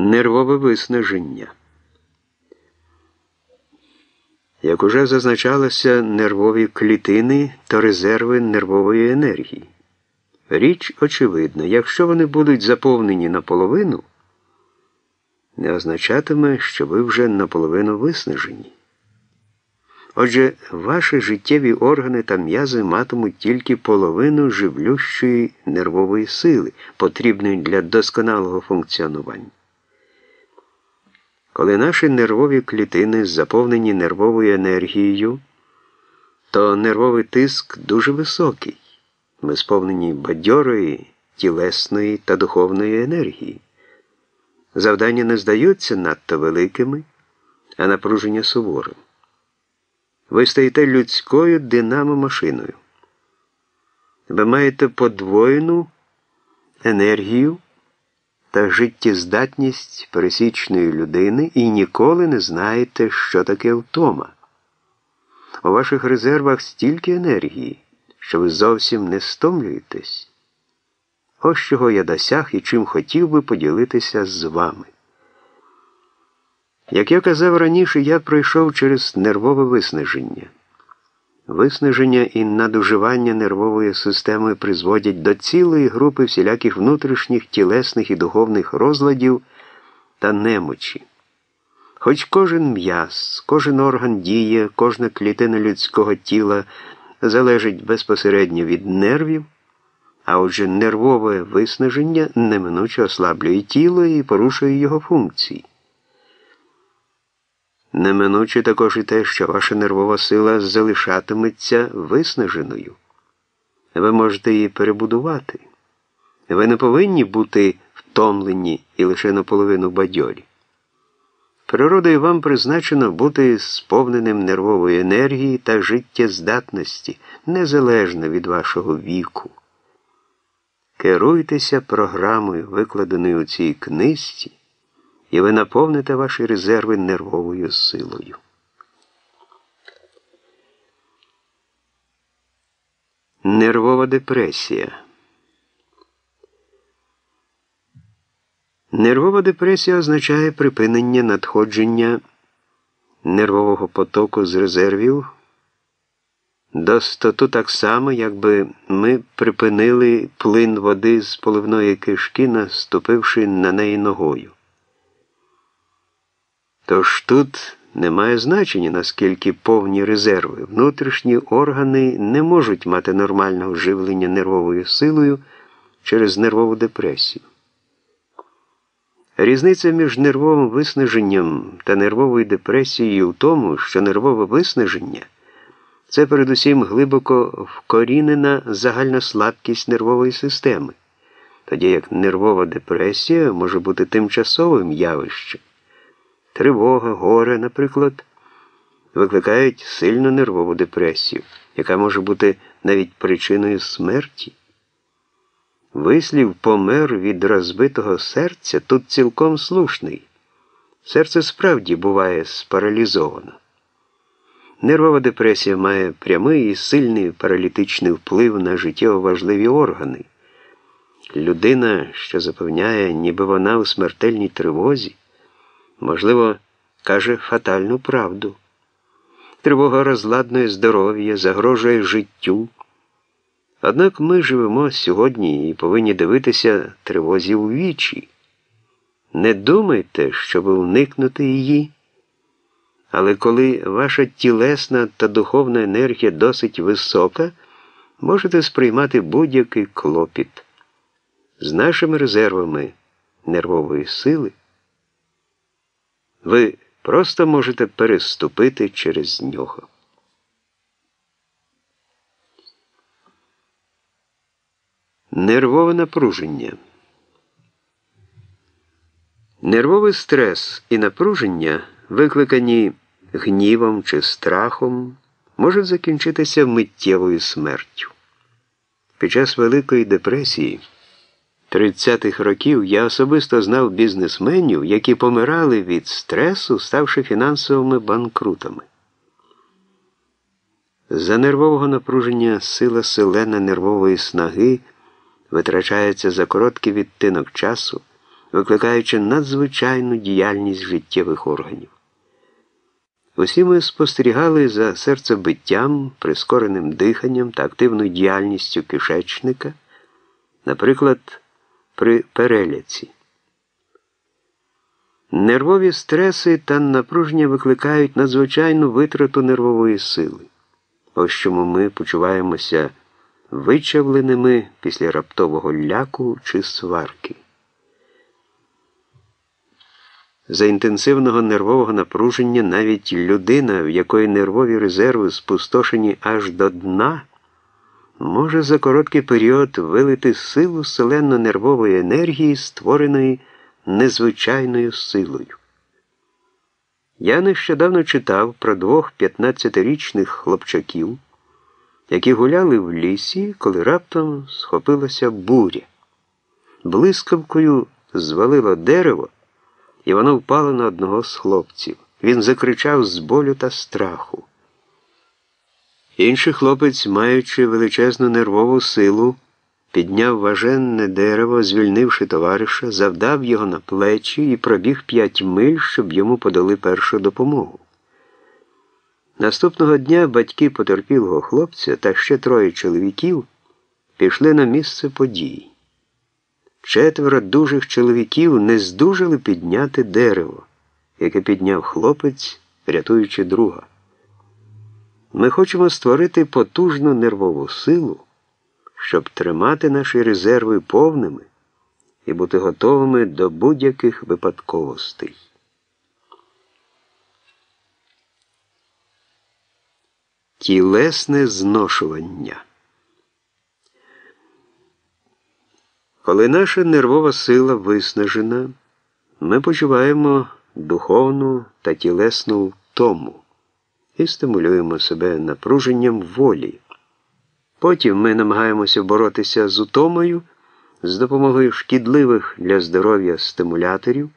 Нервове виснаження. Як уже зазначалося, нервові клітини та резерви нервової енергії. Річ очевидна, якщо вони будуть заповнені наполовину, не означатиме, що ви вже наполовину виснажені. Отже, ваші життєві органи та м'язи матимуть тільки половину живлющої нервової сили, потрібної для досконалого функціонування. Коли наші нервові клітини заповнені нервовою енергією, то нервовий тиск дуже високий. Ми сповнені бадьорої, тілесної та духовної енергії. Завдання не здаються надто великими, а напруження суворим. Ви стаєте людською динамо-машиною. Ви маєте подвоєну енергію та життєздатність пересічної людини і ніколи не знаєте, що таке втома. У ваших резервах стільки енергії, що ви зовсім не стомлюєтесь. Ось чого я досяг і чим хотів би поділитися з вами. Як я казав раніше, я пройшов через нервове виснаження. Виснаження і надуживання нервової системи призводять до цілої групи всіляких внутрішніх тілесних і духовних розладів та немочі. Хоч кожен м'яз, кожен орган діє, кожна клітина людського тіла залежить безпосередньо від нервів, а отже, нервове виснаження неминуче ослаблює тіло і порушує його функції. Неминуче також і те, що ваша нервова сила залишатиметься виснаженою. Ви можете її перебудувати. Ви не повинні бути втомлені і лише наполовину бадьорі. Природою вам призначено бути сповненим нервової енергії та життєздатності, незалежно від вашого віку. Керуйтеся програмою, викладеною у цій книжці і ви наповните ваші резерви нервовою силою. Нервова депресія. Нервова депресія означає припинення надходження нервового потоку з резервів до стоту так само, якби ми припинили плин води з поливної кишки, наступивши на неї ногою. Тож тут немає значення, наскільки повні резерви. Внутрішні органи не можуть мати нормального живлення нервовою силою через нервову депресію. Різниця між нервовим виснаженням та нервовою депресією в тому, що нервове виснаження це передусім глибоко вкорінена загальна слабкість нервової системи, тоді як нервова депресія може бути тимчасовим явищем. Тривога, горе, наприклад, викликають сильну нервову депресію, яка може бути навіть причиною смерті. Вислів помер від розбитого серця тут цілком слушний. Серце справді буває спаралізовано. Нервова депресія має прямий і сильний паралітичний вплив на життєво важливі органи. Людина, що запевняє, ніби вона у смертельній тривозі можливо, каже фатальну правду. Тривога розладнує здоров'я, загрожує життю. Однак ми живемо сьогодні і повинні дивитися тривозі у вічі. Не думайте, щоб уникнути її. Але коли ваша тілесна та духовна енергія досить висока, можете сприймати будь-який клопіт. З нашими резервами нервової сили. Ви просто можете переступити через нього. Нервове напруження. Нервовий стрес і напруження, викликані гнівом чи страхом, можуть закінчитися миттєвою смертю. Під час Великої депресії. 30-х років я особисто знав бізнесменів, які помирали від стресу, ставши фінансовими банкрутами. За нервового напруження сила селена нервової снаги витрачається за короткий відтинок часу, викликаючи надзвичайну діяльність життєвих органів. Усі ми спостерігали за серцебиттям, прискореним диханням та активною діяльністю кишечника, наприклад, при переляці. Нервові стреси та напруження викликають надзвичайну витрату нервової сили. Ось чому ми почуваємося вичавленими після раптового ляку чи сварки. За інтенсивного нервового напруження навіть людина, в якої нервові резерви спустошені аж до дна, може за короткий період вилити силу селенно-нервової енергії, створеної незвичайною силою. Я нещодавно читав про двох 15-річних хлопчаків, які гуляли в лісі, коли раптом схопилася буря. Блискавкою звалило дерево, і воно впало на одного з хлопців. Він закричав з болю та страху. Інший хлопець, маючи величезну нервову силу, підняв важенне дерево, звільнивши товариша, завдав його на плечі і пробіг п'ять миль, щоб йому подали першу допомогу. Наступного дня батьки потерпілого хлопця та ще троє чоловіків пішли на місце подій. Четверо дужих чоловіків не здужали підняти дерево, яке підняв хлопець, рятуючи друга. Ми хочемо створити потужну нервову силу щоб тримати наші резерви повними і бути готовими до будь-яких випадковостей. Тілесне зношування. Коли наша нервова сила виснажена, ми почуваємо духовну та тілесну втому і стимулюємо себе напруженням волі. Потім ми намагаємося боротися з утомою з допомогою шкідливих для здоров'я стимуляторів,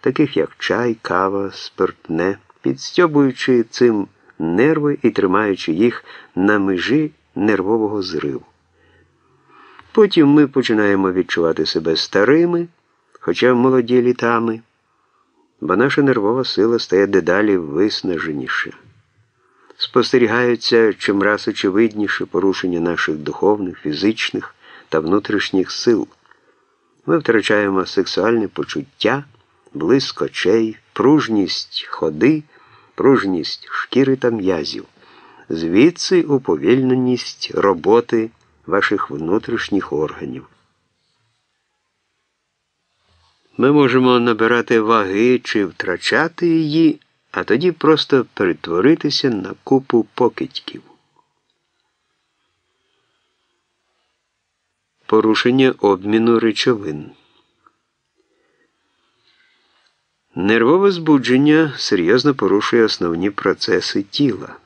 таких як чай, кава, спиртне, підстьобуючи цим нерви і тримаючи їх на межі нервового зриву. Потім ми починаємо відчувати себе старими, хоча молоді літами, бо наша нервова сила стає дедалі виснаженіша спостерігаються чимраз очевидніше порушення наших духовних, фізичних та внутрішніх сил. Ми втрачаємо сексуальне почуття, блиск очей, пружність ходи, пружність шкіри та м'язів, звідси уповільненість роботи ваших внутрішніх органів. Ми можемо набирати ваги чи втрачати її а тоді просто перетворитися на купу покидьків. Порушення обміну речовин. Нервове збудження серйозно порушує основні процеси тіла.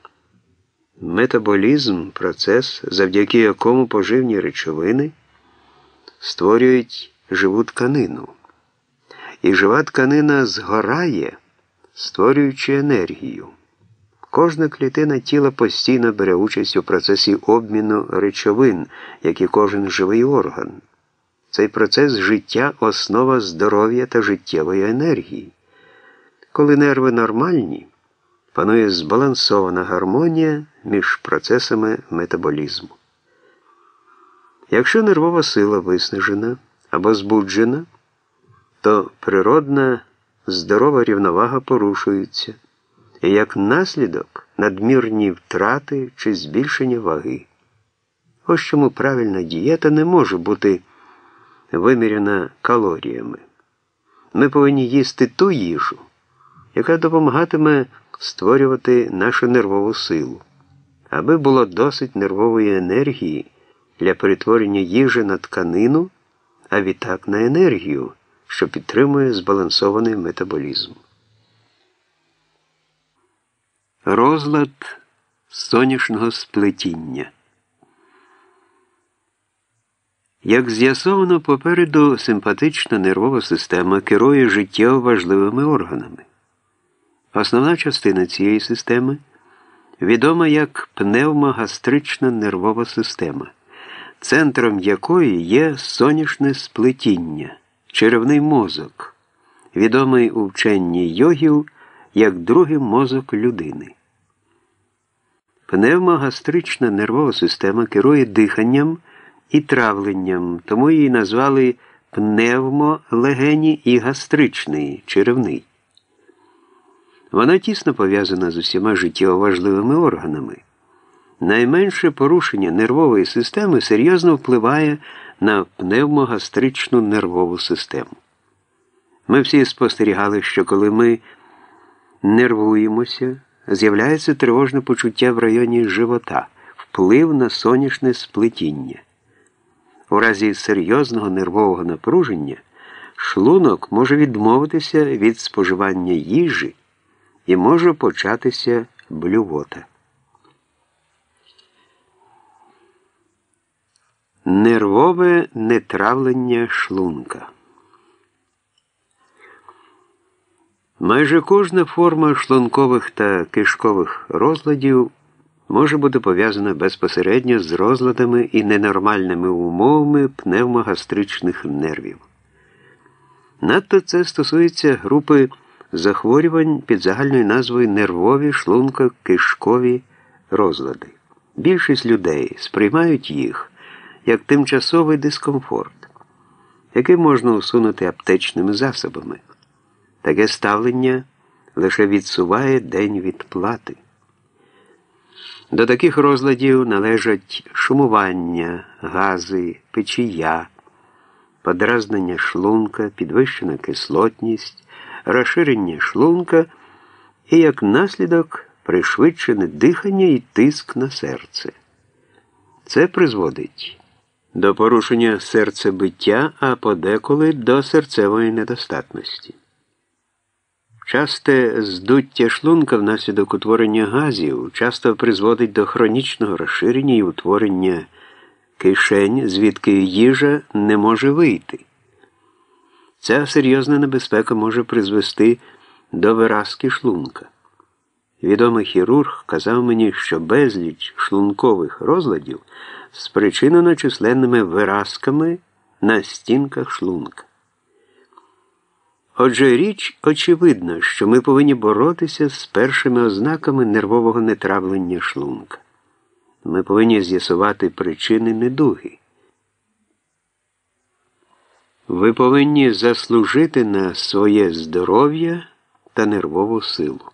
Метаболізм процес, завдяки якому поживні речовини створюють живу тканину. І жива тканина згорає створюючи енергію. Кожна клітина тіла постійно бере участь у процесі обміну речовин, як і кожен живий орган. Цей процес життя основа здоров'я та життєвої енергії. Коли нерви нормальні, панує збалансована гармонія між процесами метаболізму. Якщо нервова сила виснажена або збуджена, то природна здорова рівновага порушується, і як наслідок надмірні втрати чи збільшення ваги. Ось чому правильна дієта не може бути виміряна калоріями. Ми повинні їсти ту їжу, яка допомагатиме створювати нашу нервову силу, аби було досить нервової енергії для перетворення їжі на тканину, а відтак на енергію що підтримує збалансований метаболізм. Розлад сонячного сплетіння. Як з'ясовано попереду симпатична нервова система керує життєво важливими органами. Основна частина цієї системи відома як пневмогастрична нервова система, центром якої є сонячне сплетіння черевний мозок, відомий у вченні йогів як другий мозок людини. Пневмогастрична нервова система керує диханням і травленням, тому її назвали пневмолегені і гастричний черевний. Вона тісно пов'язана з усіма життєво важливими органами. Найменше порушення нервової системи серйозно впливає на пневмогастричну нервову систему. Ми всі спостерігали, що коли ми нервуємося, з'являється тривожне почуття в районі живота, вплив на сонячне сплетіння. У разі серйозного нервового напруження шлунок може відмовитися від споживання їжі і може початися блювота. Нервове нетравлення шлунка. Майже кожна форма шлункових та кишкових розладів може бути пов'язана безпосередньо з розладами і ненормальними умовами пневмогастричних нервів. Надто це стосується групи захворювань під загальною назвою нервові шлунко-кишкові розлади. Більшість людей сприймають їх як тимчасовий дискомфорт, який можна усунути аптечними засобами. Таке ставлення лише відсуває день відплати. До таких розладів належать шумування, гази, печія, подразнення шлунка, підвищена кислотність, розширення шлунка і, як наслідок, пришвидшене дихання і тиск на серце. Це призводить до порушення серцебиття, а подеколи до серцевої недостатності. Часте здуття шлунка внаслідок утворення газів часто призводить до хронічного розширення і утворення кишень, звідки їжа не може вийти. Ця серйозна небезпека може призвести до виразки шлунка. Відомий хірург казав мені, що безліч шлункових розладів спричинено численними виразками на стінках шлунка. Отже, річ очевидна, що ми повинні боротися з першими ознаками нервового нетравлення шлунка. Ми повинні з'ясувати причини недуги. Ви повинні заслужити на своє здоров'я та нервову силу.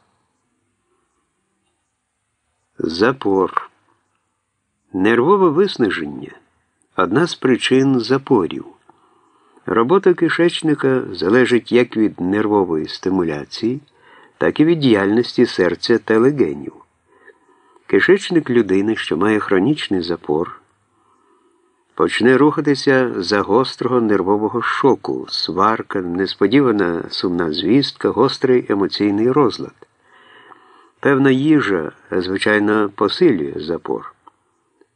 Запор. Нервове виснаження одна з причин запорів. Робота кишечника залежить як від нервової стимуляції, так і від діяльності серця та легенів. Кишечник людини, що має хронічний запор, почне рухатися за гострого нервового шоку, сварка, несподівана сумна звістка, гострий емоційний розлад. Певна їжа, звичайно, посилює запор.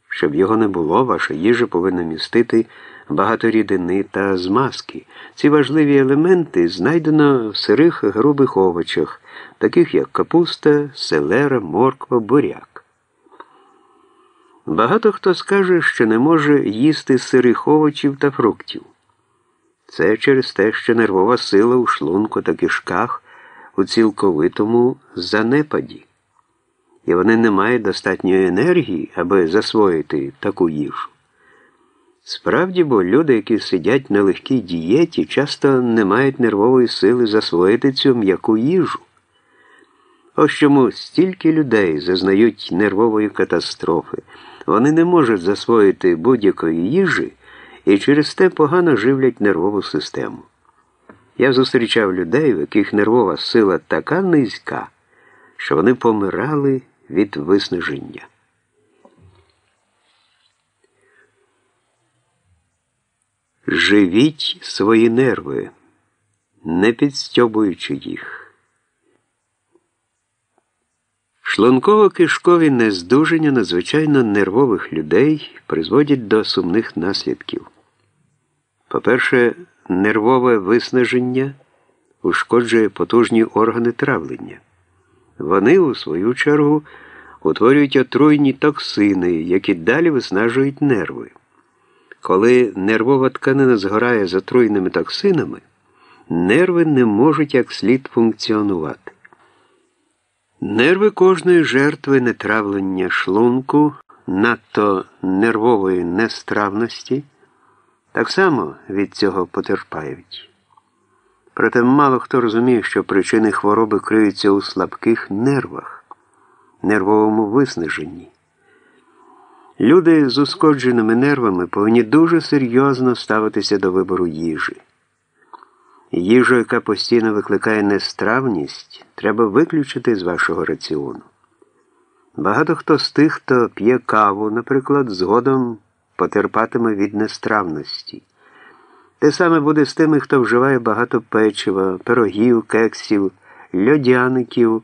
Щоб його не було, ваша їжа повинна містити багато рідини та змазки. Ці важливі елементи знайдено в сирих грубих овочах, таких як капуста, селера, морква, буряк. Багато хто скаже, що не може їсти сирих овочів та фруктів. Це через те, що нервова сила у шлунку та кишках у цілковитому занепаді, і вони не мають достатньої енергії, аби засвоїти таку їжу. Справді, бо люди, які сидять на легкій дієті, часто не мають нервової сили засвоїти цю м'яку їжу. Ось чому стільки людей зазнають нервової катастрофи, вони не можуть засвоїти будь-якої їжі і через те погано живлять нервову систему. Я зустрічав людей, в яких нервова сила така низька, що вони помирали від виснаження. Живіть свої нерви, не підстьобуючи їх. Шлунково-кишкові нездуження надзвичайно нервових людей призводять до сумних наслідків. По-перше, нервове виснаження ушкоджує потужні органи травлення. Вони, у свою чергу, утворюють отруйні токсини, які далі виснажують нерви. Коли нервова тканина згорає з отруйними токсинами, нерви не можуть як слід функціонувати. Нерви кожної жертви нетравлення шлунку, надто нервової нестравності, так само від цього потерпають. Проте мало хто розуміє, що причини хвороби криються у слабких нервах, нервовому виснаженні. Люди з ускодженими нервами повинні дуже серйозно ставитися до вибору їжі. Їжу, яка постійно викликає нестравність, треба виключити з вашого раціону. Багато хто з тих, хто п'є каву, наприклад, згодом потерпатиме від нестравності. Те саме буде з тими, хто вживає багато печива, пирогів, кексів, льодяників,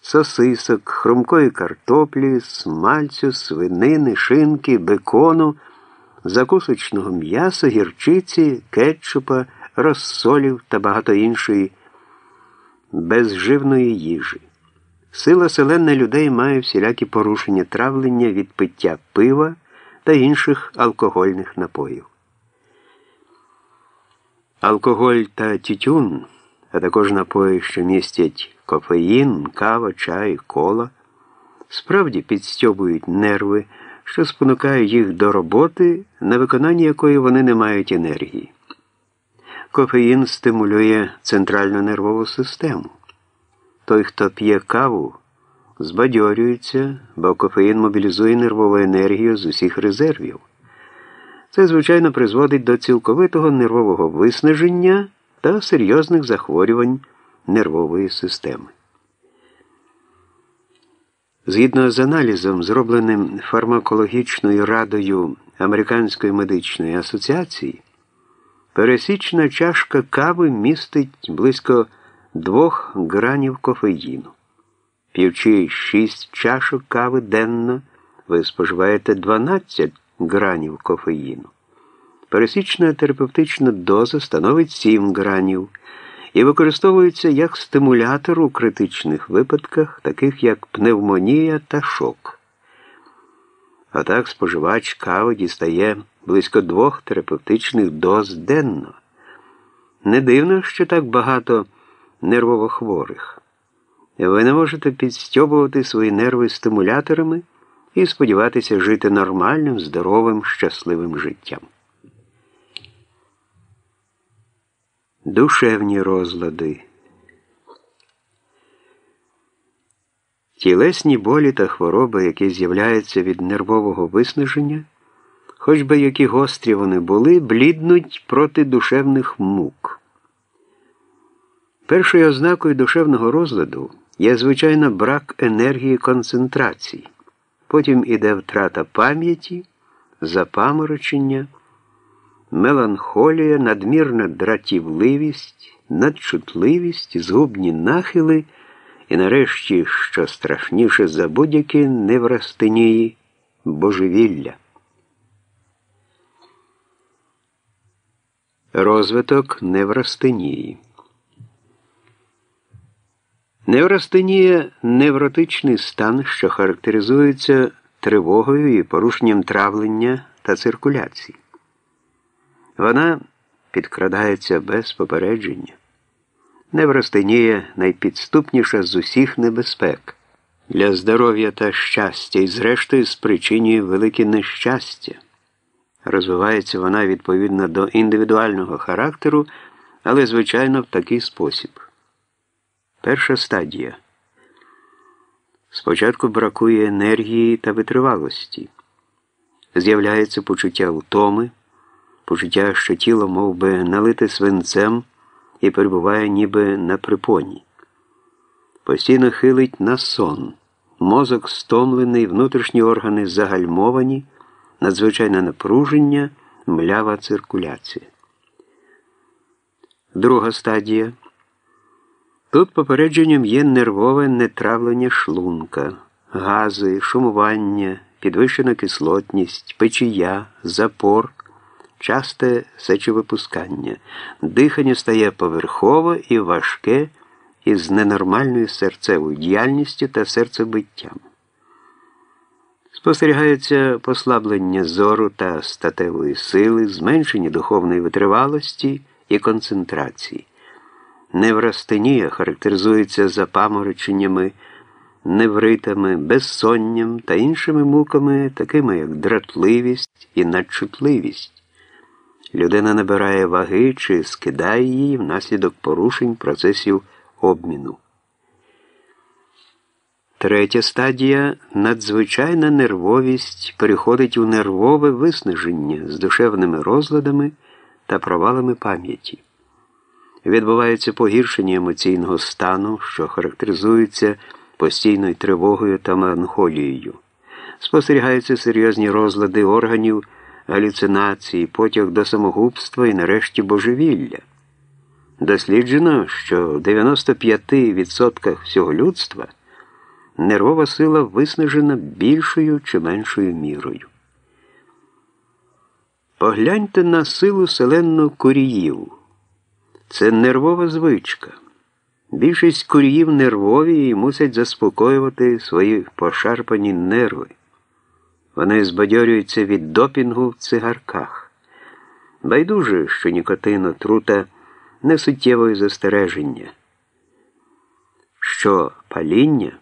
сосисок, хрумкої картоплі, смальцю, свинини, шинки, бекону, закусочного м'яса, гірчиці, кетчупа, розсолів та багато іншої безживної їжі. Сила селена людей має всілякі порушення травлення від пиття пива та інших алкогольних напоїв. Алкоголь та тютюн, а також напої, що містять кофеїн, кава, чай, кола, справді підстьобують нерви, що спонукає їх до роботи, на виконанні якої вони не мають енергії. Кофеїн стимулює центральну нервову систему. Той, хто п'є каву, збадьорюється, бо кофеїн мобілізує нервову енергію з усіх резервів. Це, звичайно, призводить до цілковитого нервового виснаження та серйозних захворювань нервової системи. Згідно з аналізом, зробленим фармакологічною радою Американської медичної асоціації, пересічна чашка кави містить близько 2 гранів кофеїну. П'ючи 6 чашок кави денно, ви споживаєте 12 гранів кофеїну. Пересічна терапевтична доза становить 7 гранів і використовується як стимулятор у критичних випадках, таких як пневмонія та шок. А так споживач кави дістає близько двох терапевтичних доз денно. Не дивно, що так багато нервовохворих. Ви не можете підстьобувати свої нерви стимуляторами і сподіватися жити нормальним, здоровим, щасливим життям. Душевні розлади. Тілесні болі та хвороби, які з'являються від нервового виснаження, хоч би які гострі вони були, бліднуть проти душевних мук. Першою ознакою душевного розладу є, звичайно, брак енергії концентрації. Потім іде втрата пам'яті, запаморочення, меланхолія, надмірна дратівливість, надчутливість, згубні нахили і, нарешті, що страшніше за будь-які неврастенії, божевілля. Розвиток неврастенії. Неврастенія невротичний стан, що характеризується тривогою і порушенням травлення та циркуляції. Вона підкрадається без попередження. Неврастенія найпідступніша з усіх небезпек для здоров'я та щастя і, зрештою, спричинює велике нещастя. Розвивається вона відповідно до індивідуального характеру, але, звичайно, в такий спосіб. Перша стадія. Спочатку бракує енергії та витривалості. З'являється почуття втоми, почуття, що тіло мов би, налите свинцем і перебуває ніби на припоні. Постійно хилить на сон. Мозок стомлений, внутрішні органи загальмовані, надзвичайне напруження, млява циркуляція. Друга стадія. Тут попередженням є нервове нетравлення шлунка, гази, шумування, підвищена кислотність, печія, запор, часте сечовипускання. Дихання стає поверхове і важке із ненормальною серцевою діяльністю та серцебиттям. Спостерігається послаблення зору та статевої сили, зменшення духовної витривалості і концентрації. Неврастенія характеризується запамороченнями, невритами, безсонням та іншими муками, такими як дратливість і надчутливість. Людина набирає ваги чи скидає її внаслідок порушень процесів обміну. Третя стадія надзвичайна нервовість переходить у нервове виснаження з душевними розладами та провалами пам'яті. Відбувається погіршення емоційного стану, що характеризується постійною тривогою та меланхолією. Спостерігаються серйозні розлади органів, галюцинації, потяг до самогубства і нарешті божевілля. Досліджено, що в 95% всього людства нервова сила виснажена більшою чи меншою мірою. Погляньте на силу селенну куріїв. Це нервова звичка. Більшість куріїв нервові і мусять заспокоювати свої пошарпані нерви. Вони збадьорюються від допінгу в цигарках. Байдуже, що нікотин отрута не суттєвої застереження, що паління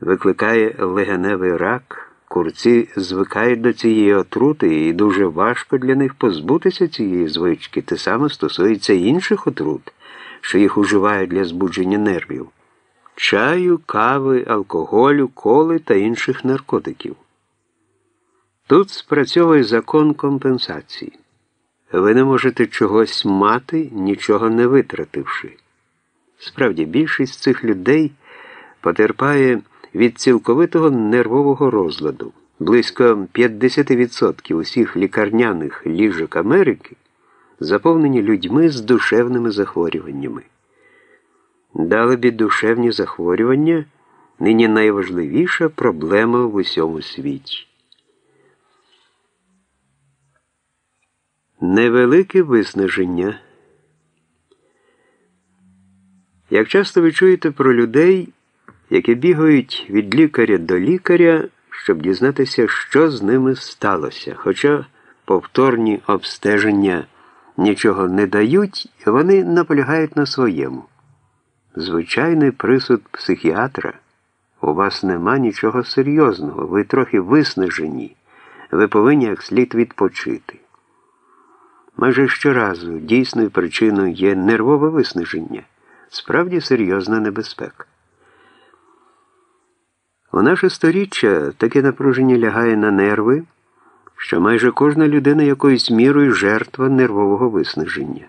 викликає легеневий рак, курці звикають до цієї отрути, і дуже важко для них позбутися цієї звички. Те саме стосується інших отрут, що їх уживають для збудження нервів, чаю, кави, алкоголю, коли та інших наркотиків. Тут спрацьовує закон компенсації. Ви не можете чогось мати, нічого не витративши. Справді, більшість цих людей потерпає від цілковитого нервового розладу. Близько 50% усіх лікарняних ліжок Америки заповнені людьми з душевними захворюваннями. Далебі душевні захворювання нині найважливіша проблема в усьому світі. Невелике виснаження. Як часто ви чуєте про людей, які бігають від лікаря до лікаря, щоб дізнатися, що з ними сталося. Хоча повторні обстеження нічого не дають, вони наполягають на своєму. Звичайний присуд психіатра. У вас нема нічого серйозного, ви трохи виснажені, ви повинні як слід відпочити. Майже щоразу дійсною причиною є нервове виснаження, справді серйозна небезпека. У наше сторіччя таке напруження лягає на нерви, що майже кожна людина якоюсь мірою жертва нервового виснаження.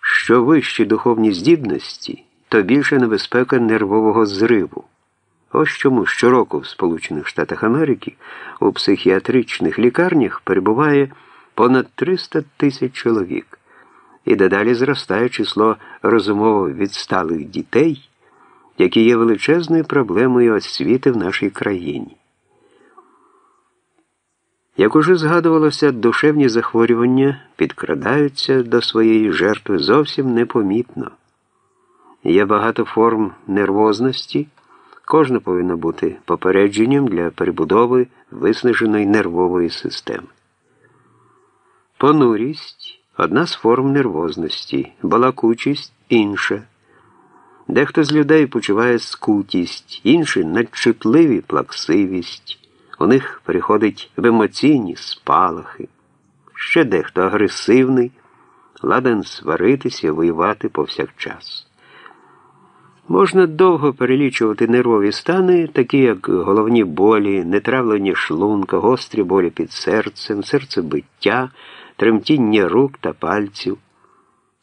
Що вищі духовні здібності, то більша небезпека нервового зриву. Ось чому щороку в Сполучених Штатах Америки у психіатричних лікарнях перебуває понад 300 тисяч чоловік, і дедалі зростає число розумово відсталих дітей які є величезною проблемою освіти в нашій країні. Як уже згадувалося, душевні захворювання підкрадаються до своєї жертви зовсім непомітно. Є багато форм нервозності, кожна повинна бути попередженням для перебудови виснаженої нервової системи. Понурість одна з форм нервозності, балакучість інша. Дехто з людей почуває скутість, інші надчутливі плаксивість. У них приходить в емоційні спалахи. Ще дехто агресивний, ладен сваритися, воювати повсякчас. Можна довго перелічувати нервові стани, такі як головні болі, нетравлення шлунка, гострі болі під серцем, серцебиття, тремтіння рук та пальців.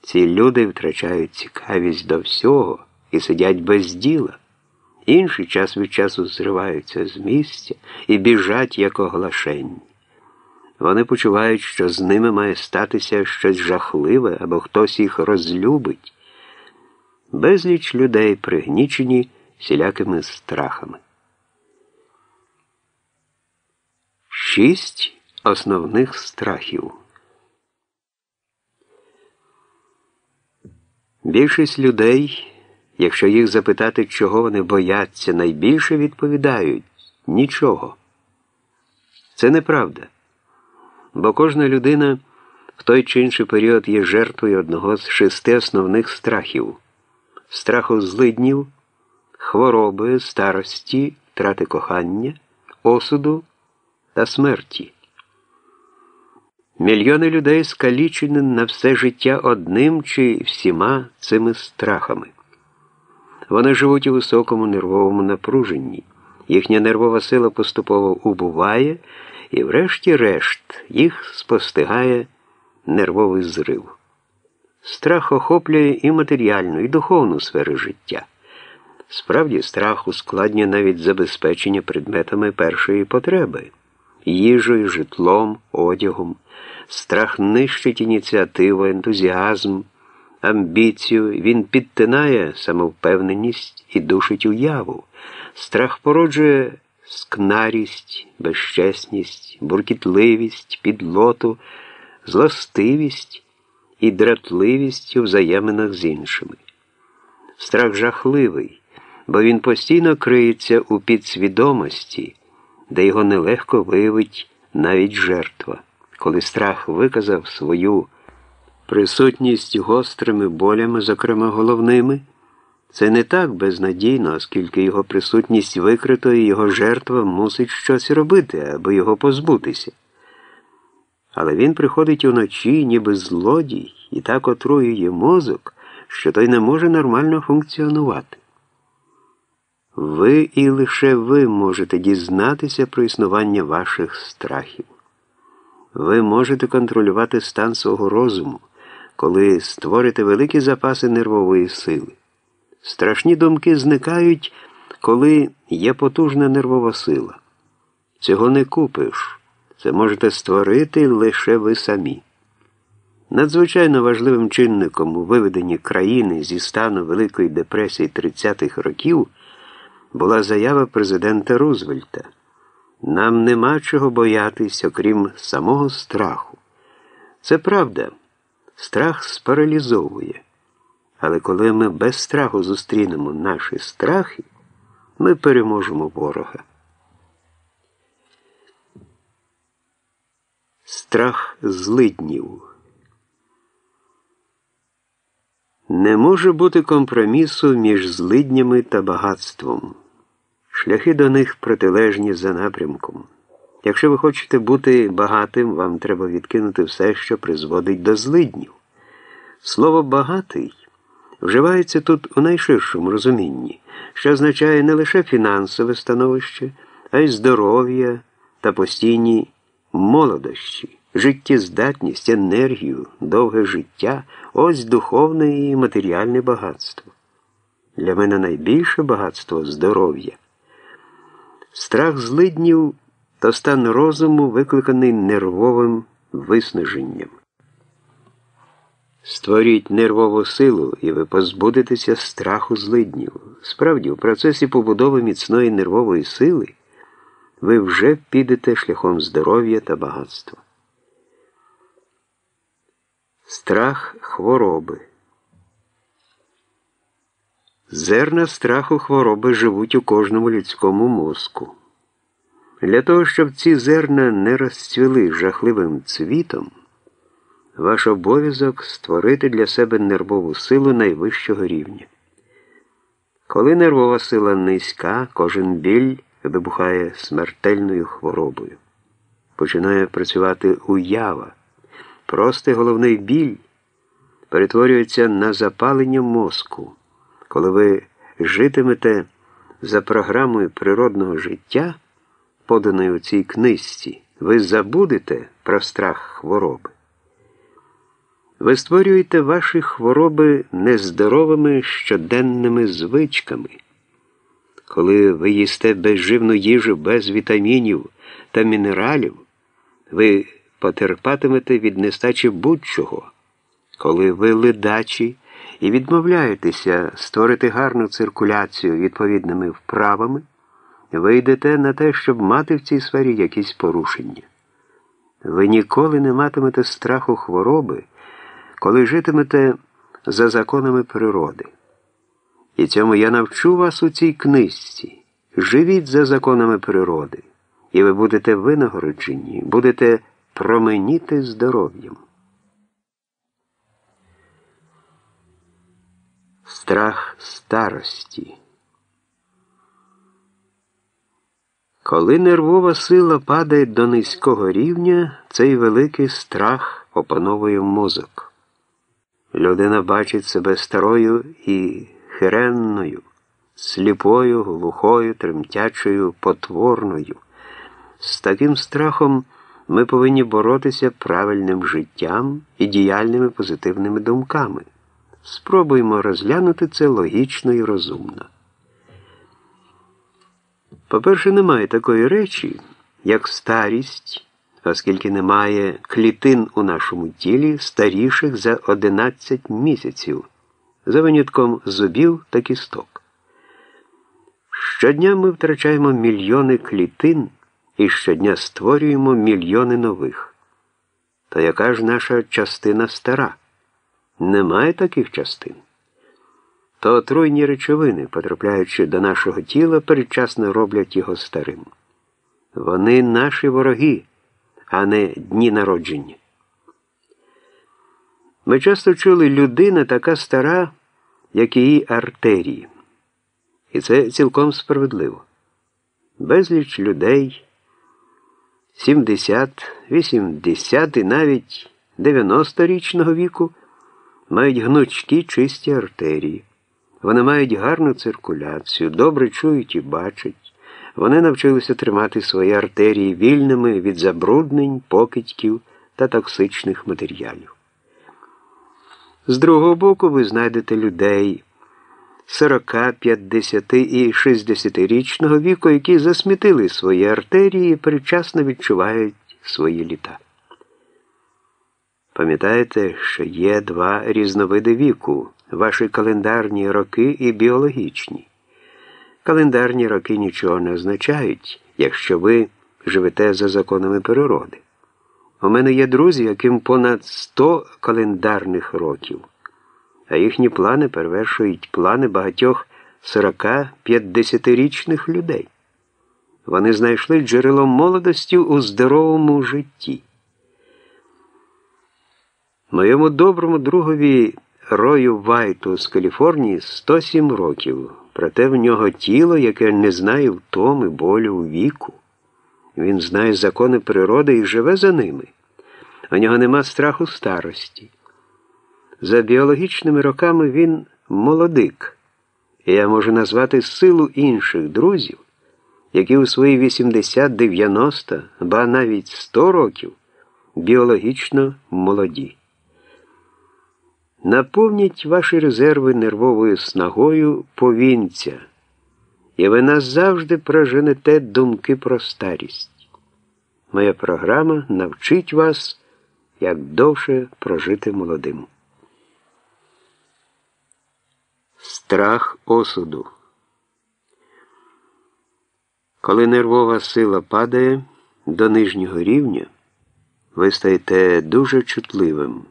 Ці люди втрачають цікавість до всього і сидять без діла. Інші час від часу зриваються з місця і біжать як оглашені. Вони почувають, що з ними має статися щось жахливе або хтось їх розлюбить. Безліч людей пригнічені всілякими страхами. Шість основних страхів. Більшість людей. Якщо їх запитати, чого вони бояться, найбільше відповідають нічого. Це неправда. Бо кожна людина в той чи інший період є жертвою одного з шести основних страхів страху злиднів, хвороби, старості, втрати кохання, осуду та смерті. Мільйони людей скалічені на все життя одним чи всіма цими страхами. Вони живуть у високому нервовому напруженні, їхня нервова сила поступово убуває, і, врешті-решт, їх спостигає нервовий зрив. Страх охоплює і матеріальну, і духовну сфери життя. Справді, страх ускладнює навіть забезпечення предметами першої потреби їжею, житлом, одягом. Страх нищить ініціативу, ентузіазм, амбіцію, він підтинає самовпевненість і душить уяву. Страх породжує скнарість, безчесність, буркітливість, підлоту, злостивість і дратливість у взаєминах з іншими. Страх жахливий, бо він постійно криється у підсвідомості, де його нелегко виявить навіть жертва. Коли страх виказав свою присутність гострими болями, зокрема головними, це не так безнадійно, оскільки його присутність викрито і його жертва мусить щось робити, аби його позбутися. Але він приходить уночі, ніби злодій, і так отруює мозок, що той не може нормально функціонувати. Ви і лише ви можете дізнатися про існування ваших страхів. Ви можете контролювати стан свого розуму, коли створите великі запаси нервової сили. Страшні думки зникають, коли є потужна нервова сила. Цього не купиш. Це можете створити лише ви самі. Надзвичайно важливим чинником у виведенні країни зі стану Великої депресії 30-х років була заява президента Рузвельта. Нам нема чого боятись, окрім самого страху. Це правда, страх спаралізовує. Але коли ми без страху зустрінемо наші страхи, ми переможемо ворога. Страх злиднів. Не може бути компромісу між злиднями та багатством. Шляхи до них протилежні за напрямком. Якщо ви хочете бути багатим, вам треба відкинути все, що призводить до злиднів. Слово багатий вживається тут у найширшому розумінні, що означає не лише фінансове становище, а й здоров'я та постійні молодощі, життєздатність, енергію, довге життя ось духовне і матеріальне багатство. Для мене найбільше багатство здоров'я. Страх злиднів то стан розуму, викликаний нервовим виснаженням. Створіть нервову силу, і ви позбудетеся страху злиднів. Справді, у процесі побудови міцної нервової сили ви вже підете шляхом здоров'я та багатства. Страх хвороби. Зерна страху хвороби живуть у кожному людському мозку. Для того, щоб ці зерна не розцвіли жахливим цвітом, ваш обов'язок створити для себе нервову силу найвищого рівня. Коли нервова сила низька, кожен біль вибухає смертельною хворобою. Починає працювати уява. Простий головний біль перетворюється на запалення мозку. Коли ви житимете за програмою природного життя, поданою у цій книжці, ви забудете про страх хвороби. Ви створюєте ваші хвороби нездоровими щоденними звичками. Коли ви їсте безживну їжу без вітамінів та мінералів, ви потерпатимете від нестачі будь-чого. Коли ви ледачі і відмовляєтеся створити гарну циркуляцію відповідними вправами, ви йдете на те, щоб мати в цій сфері якісь порушення. Ви ніколи не матимете страху хвороби, коли житимете за законами природи. І цьому я навчу вас у цій книжці. Живіть за законами природи і ви будете винагороджені, будете променіти здоров'ям. Страх старості. Коли нервова сила падає до низького рівня, цей великий страх опановує мозок. Людина бачить себе старою і хиренною, сліпою, глухою, тремтячою, потворною. З таким страхом ми повинні боротися правильним життям і діяльними позитивними думками. Спробуємо розглянути це логічно і розумно. По-перше, немає такої речі, як старість, оскільки немає клітин у нашому тілі старіших за 11 місяців, за винятком зубів та кісток. Щодня ми втрачаємо мільйони клітин і щодня створюємо мільйони нових. То яка ж наша частина стара? Немає таких частин то отруйні речовини, потрапляючи до нашого тіла, передчасно роблять його старим. Вони наші вороги, а не дні народження. Ми часто чули людина така стара, як її артерії. І це цілком справедливо. Безліч людей 70, 80 і навіть 90-річного віку мають гнучкі чисті артерії. Вони мають гарну циркуляцію, добре чують і бачать. Вони навчилися тримати свої артерії вільними від забруднень, покидьків та токсичних матеріалів. З другого боку, ви знайдете людей 40, 50 і 60-річного віку, які засмітили свої артерії і передчасно відчувають свої літа. Пам'ятаєте, що є два різновиди віку ваші календарні роки і біологічні. Календарні роки нічого не означають, якщо ви живете за законами природи. У мене є друзі, яким понад 100 календарних років, а їхні плани перевершують плани багатьох 40-50-річних людей. Вони знайшли джерело молодості у здоровому житті. Моєму доброму другові Рою Вайту з Каліфорнії 107 років, проте в нього тіло, яке не знає втоми, болю віку. Він знає закони природи і живе за ними. У нього нема страху старості. За біологічними роками він молодик, і я можу назвати силу інших друзів, які у свої 80, 90, ба навіть 100 років біологічно молоді. Наповніть ваші резерви нервовою снагою повінця, і ви назавжди проженете думки про старість. Моя програма навчить вас, як довше прожити молодим. Страх осуду. Коли нервова сила падає до нижнього рівня, ви стаєте дуже чутливим.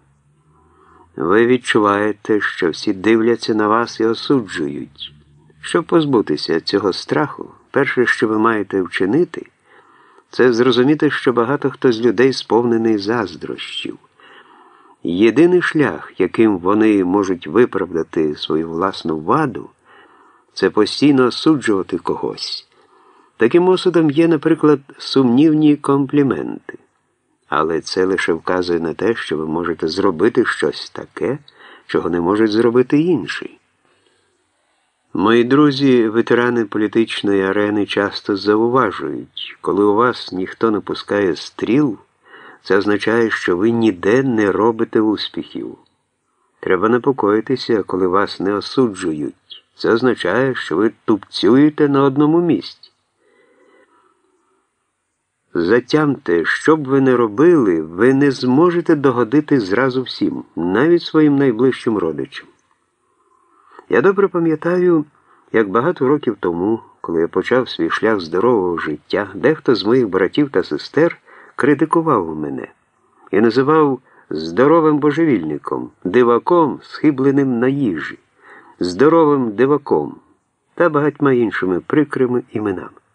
Ви відчуваєте, що всі дивляться на вас і осуджують. Щоб позбутися цього страху, перше, що ви маєте вчинити, це зрозуміти, що багато хто з людей сповнений заздрощів. Єдиний шлях, яким вони можуть виправдати свою власну ваду, це постійно осуджувати когось. Таким осудом є, наприклад, сумнівні компліменти. Але це лише вказує на те, що ви можете зробити щось таке, чого не можуть зробити інші. Мої друзі, ветерани політичної арени, часто зауважують, коли у вас ніхто не пускає стріл, це означає, що ви ніде не робите успіхів. Треба непокоїтися, коли вас не осуджують. Це означає, що ви тупцюєте на одному місці. Затямте, що б ви не робили, ви не зможете догодити зразу всім, навіть своїм найближчим родичам. Я добре пам'ятаю, як багато років тому, коли я почав свій шлях здорового життя, дехто з моїх братів та сестер критикував мене і називав здоровим божевільником, диваком, схибленим на їжі, здоровим диваком та багатьма іншими прикрими іменами.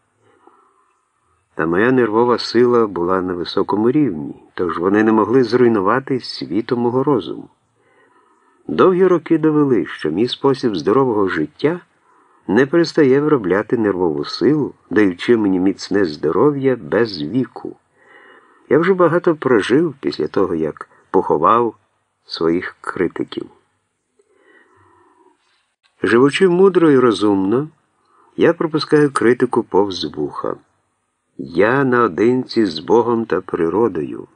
А моя нервова сила була на високому рівні, тож вони не могли зруйнувати світу мого розуму. Довгі роки довели, що мій спосіб здорового життя не перестає виробляти нервову силу, даючи мені міцне здоров'я без віку. Я вже багато прожив після того, як поховав своїх критиків. Живучи мудро і розумно, я пропускаю критику повз вуха. Я наодинці з Богом та природою.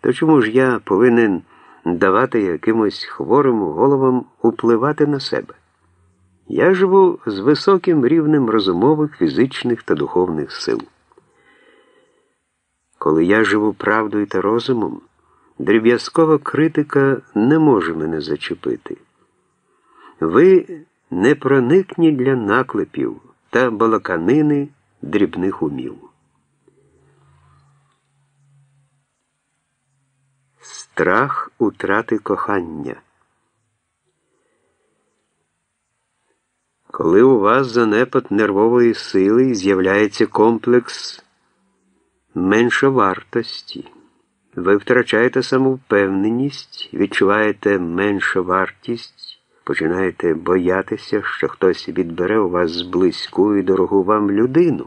То чому ж я повинен давати якимось хворим головам впливати на себе? Я живу з високим рівнем розумових, фізичних та духовних сил. Коли я живу правдою та розумом, дріб'язкова критика не може мене зачепити. Ви не проникні для наклепів та балаканини дрібних умів. Страх утрати кохання. Коли у вас занепад нервової сили з'являється комплекс меншовартості, ви втрачаєте самовпевненість, відчуваєте меншовартість, починаєте боятися, що хтось відбере у вас близьку і дорогу вам людину.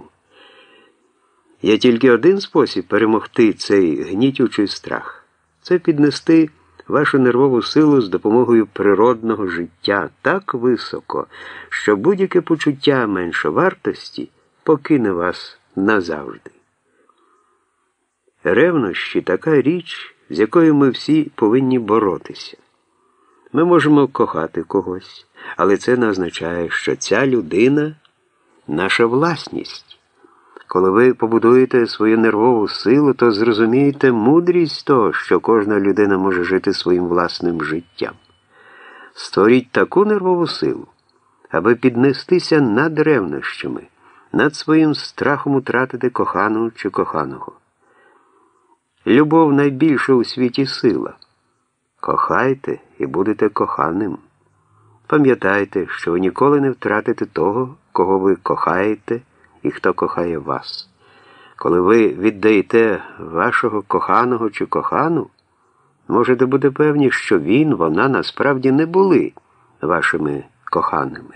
Є тільки один спосіб перемогти цей гнітючий страх це піднести вашу нервову силу з допомогою природного життя так високо, що будь-яке почуття меншовартості покине вас назавжди. Ревнощі така річ, з якою ми всі повинні боротися. Ми можемо кохати когось, але це не означає, що ця людина наша власність. Коли ви побудуєте свою нервову силу, то зрозумієте мудрість того, що кожна людина може жити своїм власним життям. Створіть таку нервову силу, аби піднестися над ревнощами, над своїм страхом утратити кохану чи коханого. Любов найбільша у світі сила. Кохайте і будете коханим. Пам'ятайте, що ви ніколи не втратите того, кого ви кохаєте і хто кохає вас. Коли ви віддаєте вашого коханого чи кохану, можете бути певні, що він, вона насправді не були вашими коханими.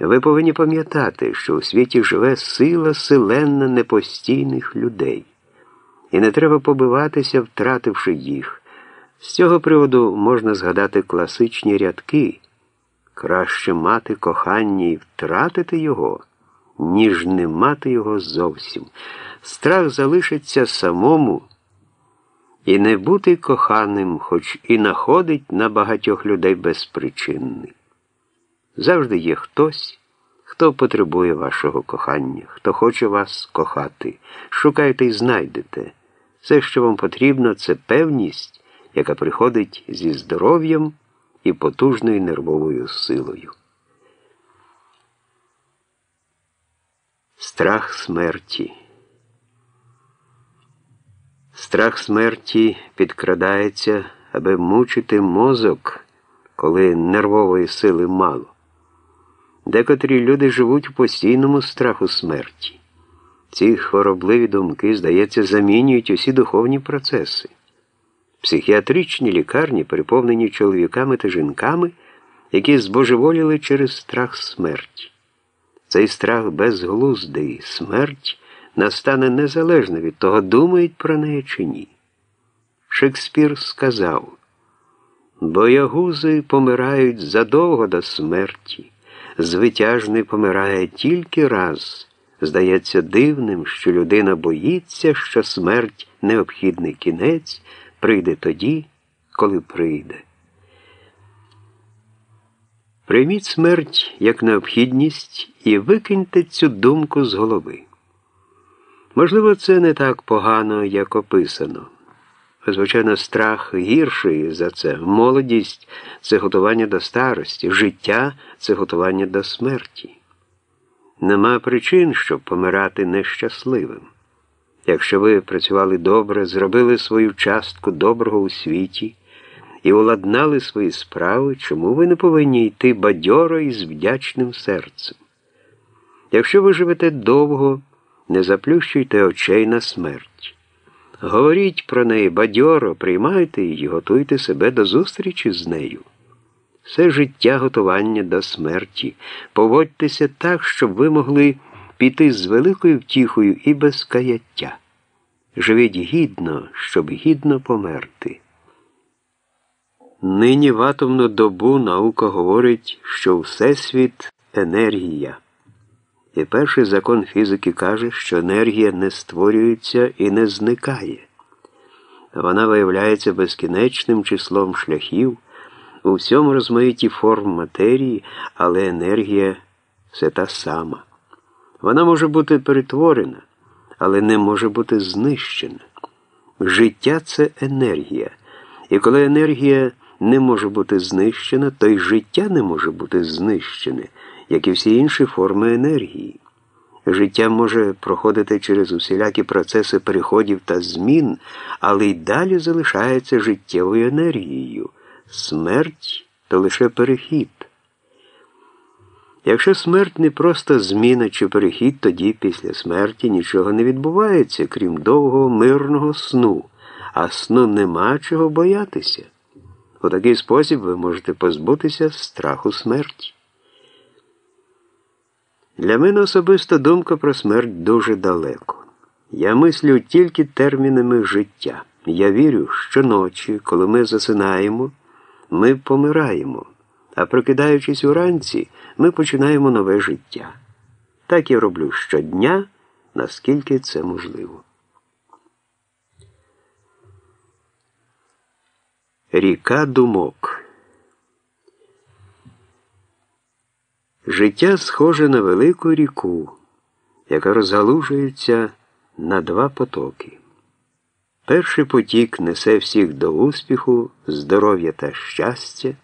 Ви повинні пам'ятати, що у світі живе сила селенна непостійних людей, і не треба побиватися, втративши їх. З цього приводу можна згадати класичні рядки краще мати кохання і втратити його ніж не мати його зовсім. Страх залишиться самому і не бути коханим, хоч і находить на багатьох людей безпричинний. Завжди є хтось, хто потребує вашого кохання, хто хоче вас кохати. Шукайте і знайдете. Все, що вам потрібно, це певність, яка приходить зі здоров'ям і потужною нервовою силою. Страх смерті. Страх смерті підкрадається, аби мучити мозок, коли нервової сили мало. Декотрі люди живуть у постійному страху смерті. Ці хворобливі думки, здається, замінюють усі духовні процеси. Психіатричні лікарні переповнені чоловіками та жінками, які збожеволіли через страх смерті. Цей страх безглуздий, смерть настане незалежно від того, думають про неї чи ні. Шекспір сказав, боягузи помирають задовго до смерті, звитяжний помирає тільки раз. Здається дивним, що людина боїться, що смерть необхідний кінець прийде тоді, коли прийде. Прийміть смерть як необхідність і викиньте цю думку з голови. Можливо, це не так погано, як описано. Звичайно, страх гірший за це. Молодість це готування до старості, життя це готування до смерті. Нема причин, щоб помирати нещасливим. Якщо ви працювали добре, зробили свою частку доброго у світі і уладнали свої справи, чому ви не повинні йти бадьоро і з вдячним серцем? Якщо ви живете довго Не заплющуйте очей на смерть. Говоріть про неї бадьоро, приймайте її, готуйте себе до зустрічі з нею. Все життя готування до смерті. Поводьтеся так, щоб ви могли піти з великою втіхою і без каяття. Живіть гідно, щоб гідно померти. Нині в атомну добу наука говорить, що Всесвіт енергія. І перший закон фізики каже, що енергія не створюється і не зникає. Вона виявляється безкінечним числом шляхів у всьому розмаїті форм матерії, але енергія все та сама. Вона може бути перетворена, але не може бути знищена. Життя це енергія. І коли енергія не може бути знищена, то й життя не може бути знищене, як і всі інші форми енергії. Життя може проходити через усілякі процеси переходів та змін, але й далі залишається життєвою енергією. Смерть то лише перехід. Якщо смерть не просто зміна чи перехід, тоді після смерті нічого не відбувається, крім довгого мирного сну, а сну нема чого боятися. У такий спосіб ви можете позбутися страху смерті. Для мене особиста думка про смерть дуже далеко. Я мислю тільки термінами життя. Я вірю, що ночі, коли ми засинаємо, ми помираємо, а прокидаючись уранці, ми починаємо нове життя. Так я роблю щодня, наскільки це можливо. Ріка думок. Життя схоже на велику ріку, яка розгалужується на два потоки. Перший потік несе всіх до успіху, здоров'я та щастя,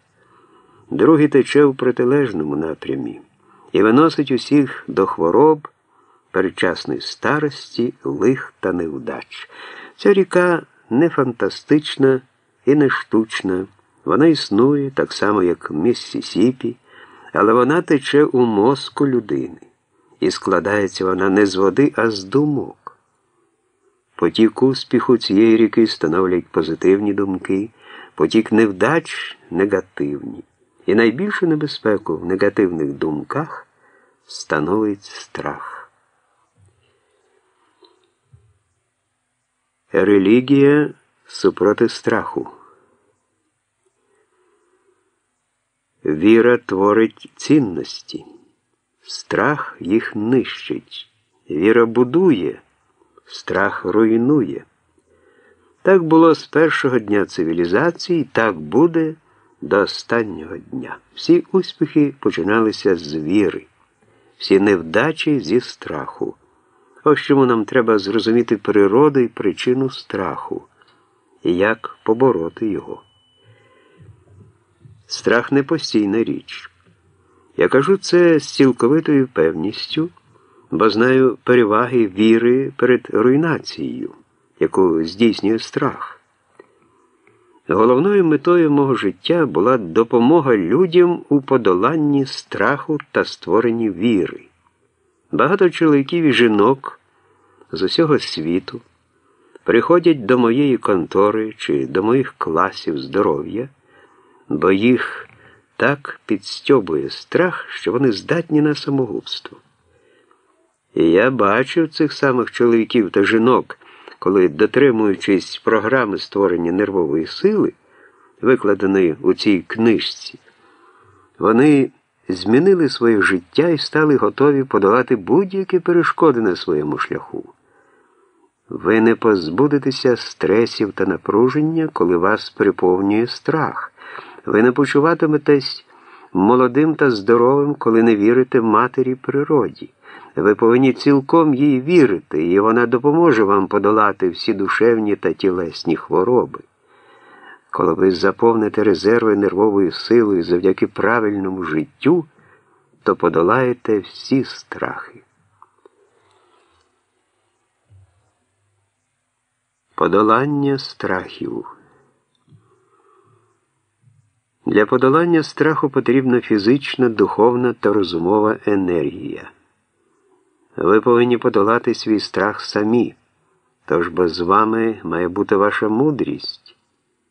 другий тече в протилежному напрямі і виносить усіх до хвороб, передчасної старості, лих та невдач. Ця ріка не фантастична і не штучна. Вона існує так само, як Міссісіпі, але вона тече у мозку людини. І складається вона не з води, а з думок. Потік успіху цієї ріки становлять позитивні думки, потік невдач негативні. І найбільшу небезпеку в негативних думках становить страх. Релігія супроти страху. Віра творить цінності, страх їх нищить. Віра будує, страх руйнує. Так було з першого дня цивілізації, так буде до останнього дня. Всі успіхи починалися з віри, всі невдачі зі страху. Ось чому нам треба зрозуміти природу і причину страху і як побороти його. Страх не постійна річ. Я кажу це з цілковитою певністю, бо знаю переваги віри перед руйнацією, яку здійснює страх. Головною метою мого життя була допомога людям у подоланні страху та створенні віри. Багато чоловіків і жінок з усього світу приходять до моєї контори чи до моїх класів здоров'я, бо їх так підстьобує страх, що вони здатні на самогубство. І я бачив цих самих чоловіків та жінок, коли, дотримуючись програми створення нервової сили, викладеної у цій книжці, вони змінили своє життя і стали готові подолати будь-які перешкоди на своєму шляху. Ви не позбудетеся стресів та напруження, коли вас приповнює страх. Ви не почуватиметесь молодим та здоровим, коли не вірите матері природі. Ви повинні цілком їй вірити, і вона допоможе вам подолати всі душевні та тілесні хвороби. Коли ви заповните резерви нервовою силою завдяки правильному життю, то подолаєте всі страхи. Подолання страхів. Для подолання страху потрібна фізична, духовна та розумова енергія. Ви повинні подолати свій страх самі, тож бо з вами має бути ваша мудрість.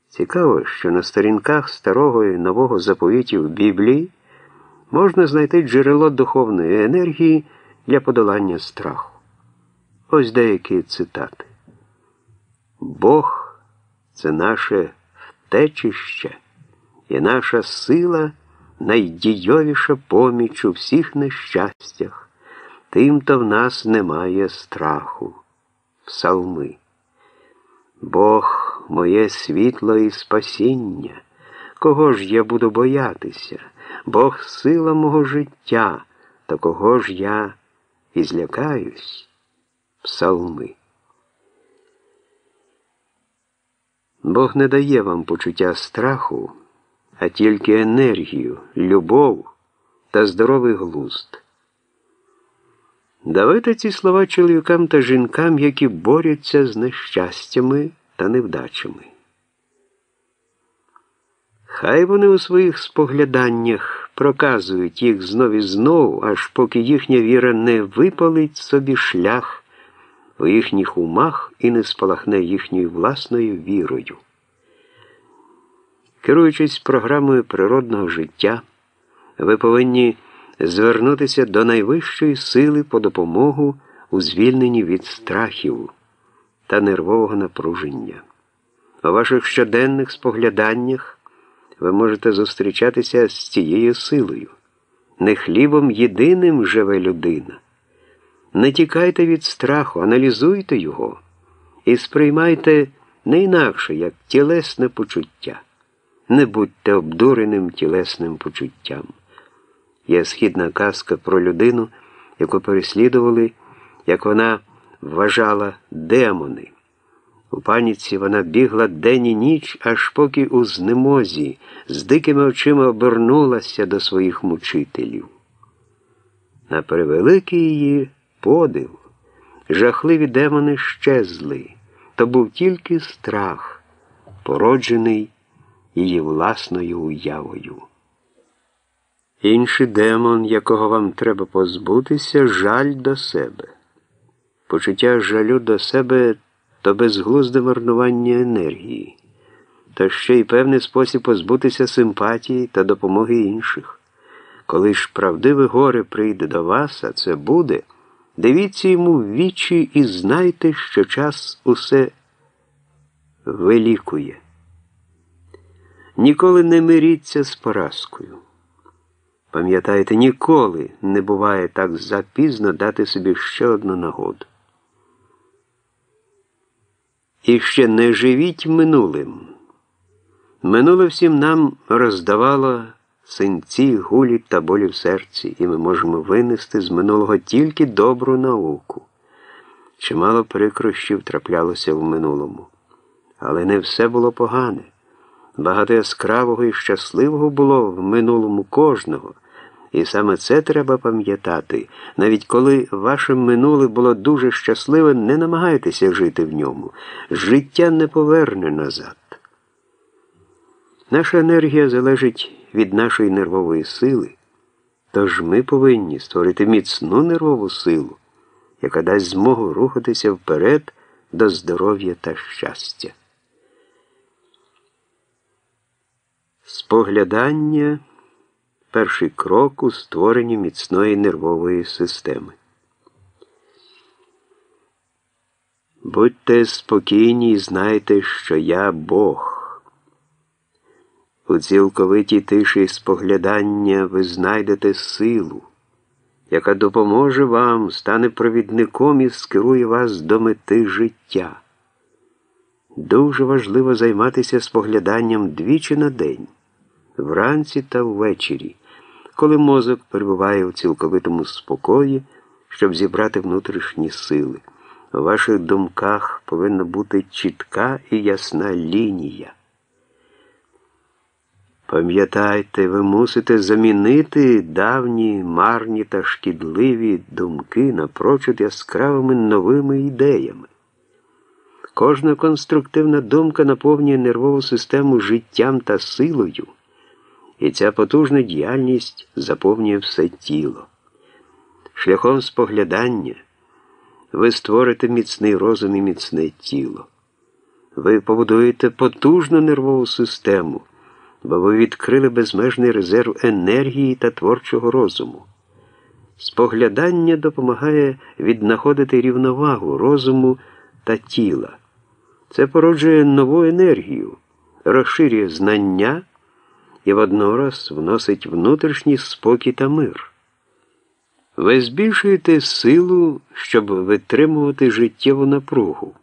Цікаво, що на сторінках старого і нового заповітів Біблії можна знайти джерело духовної енергії для подолання страху. Ось деякі цитати. Бог це наше втечище і наша сила найдійовіша поміч у всіх нещастях. Тим-то в нас немає страху. Псалми. Бог моє світло і спасіння. Кого ж я буду боятися? Бог сила мого життя, та кого ж я і злякаюсь? Псалми. Бог не дає вам почуття страху, а тільки енергію, любов та здоровий глузд. Давайте ці слова чоловікам та жінкам, які борються з нещастями та невдачами. Хай вони у своїх спогляданнях проказують їх знов і знов, аж поки їхня віра не випалить собі шлях у їхніх умах і не спалахне їхньою власною вірою. Керуючись програмою природного життя, ви повинні звернутися до найвищої сили по допомогу у звільненні від страхів та нервового напруження. У ваших щоденних спогляданнях ви можете зустрічатися з цією силою. Не хлібом єдиним живе людина. Не тікайте від страху, аналізуйте його і сприймайте не інакше, як тілесне почуття. Не будьте обдуреним тілесним почуттям. Є східна казка про людину, яку переслідували, як вона вважала демони. У паніці вона бігла день і ніч, аж поки у знемозі з дикими очима обернулася до своїх мучителів. На превеликий її подив, жахливі демони щезли, то був тільки страх, породжений її власною уявою. Інший демон, якого вам треба позбутися, жаль до себе. Почуття жалю до себе то безглузде марнування енергії, та ще й певний спосіб позбутися симпатії та допомоги інших. Коли ж правдиве горе прийде до вас, а це буде, дивіться йому в вічі і знайте, що час усе вилікує. Ніколи не миріться з поразкою. Пам'ятайте, ніколи не буває так запізно дати собі ще одну нагоду. І ще не живіть минулим. Минуле всім нам роздавало синці, гулі та болі в серці, і ми можемо винести з минулого тільки добру науку. Чимало прикрощів траплялося в минулому. Але не все було погане. Багато яскравого і щасливого було в минулому кожного. І саме це треба пам'ятати. Навіть коли ваше минуле було дуже щасливе, не намагайтеся жити в ньому. Життя не поверне назад. Наша енергія залежить від нашої нервової сили, тож ми повинні створити міцну нервову силу, яка дасть змогу рухатися вперед до здоров'я та щастя. Споглядання перший крок у створенні міцної нервової системи. Будьте спокійні і знайте, що я Бог. У цілковитій тиші споглядання ви знайдете силу, яка допоможе вам, стане провідником і скерує вас до мети життя. Дуже важливо займатися спогляданням двічі на день, вранці та ввечері коли мозок перебуває у цілковитому спокої, щоб зібрати внутрішні сили. У ваших думках повинна бути чітка і ясна лінія. Пам'ятайте, ви мусите замінити давні, марні та шкідливі думки напрочуд яскравими новими ідеями. Кожна конструктивна думка наповнює нервову систему життям та силою і ця потужна діяльність заповнює все тіло. шляхом споглядання, ви створите міцний розум і міцне тіло. Ви побудуєте потужну нервову систему, бо ви відкрили безмежний резерв енергії та творчого розуму. Споглядання допомагає віднаходити рівновагу розуму та тіла. Це породжує нову енергію, розширює знання і воднораз вносить внутрішній спокій та мир. Ви збільшуєте силу, щоб витримувати життєву напругу.